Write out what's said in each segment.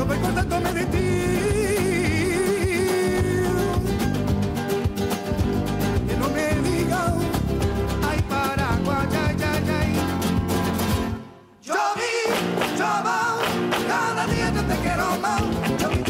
no voy acordándome de ti. Que no me digan, ay Paraguay, ay, ay, ay. Yo vi, yo voy, cada día yo te quiero más.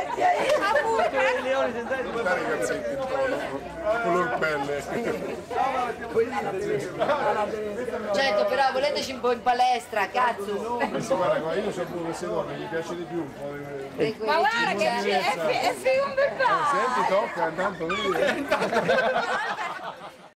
i marocchini arabi. color pelle. Certo, però voleteci un po' in palestra, cazzo. Questo guarda, guarda, io sapevo queste donne, mi piace di più un po'. di- Ma guarda che è, è, è figo un bel Senti, tocca, intanto vedi.